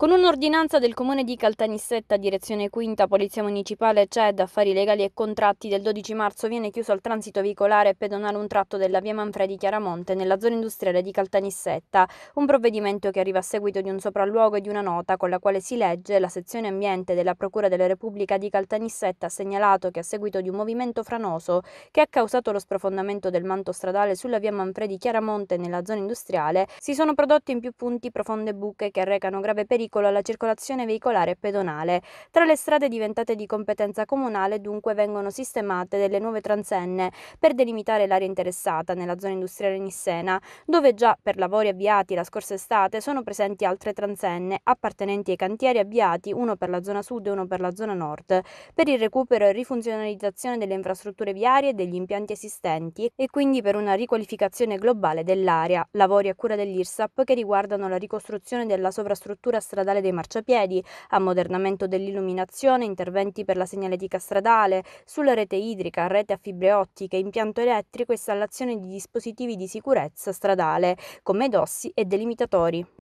Con un'ordinanza del comune di Caltanissetta, direzione quinta, Polizia Municipale, CED, Affari Legali e Contratti, del 12 marzo viene chiuso al transito veicolare e pedonale un tratto della via Manfredi Chiaramonte nella zona industriale di Caltanissetta, un provvedimento che arriva a seguito di un sopralluogo e di una nota con la quale si legge la sezione ambiente della Procura della Repubblica di Caltanissetta ha segnalato che a seguito di un movimento franoso che ha causato lo sprofondamento del manto stradale sulla via Manfredi Chiaramonte nella zona industriale, si sono prodotte in più punti profonde buche che recano grave pericolo pericolo alla circolazione veicolare e pedonale. Tra le strade diventate di competenza comunale dunque vengono sistemate delle nuove transenne per delimitare l'area interessata nella zona industriale nissena, dove già per lavori avviati la scorsa estate sono presenti altre transenne appartenenti ai cantieri avviati, uno per la zona sud e uno per la zona nord, per il recupero e rifunzionalizzazione delle infrastrutture viarie e degli impianti esistenti e quindi per una riqualificazione globale dell'area, lavori a cura dell'IRSAP che riguardano la ricostruzione della sovrastruttura stradale stradale dei marciapiedi, ammodernamento dell'illuminazione, interventi per la segnaletica stradale, sulla rete idrica, rete a fibre ottiche, impianto elettrico e installazione di dispositivi di sicurezza stradale, come dossi e delimitatori.